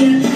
Christian.